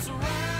surround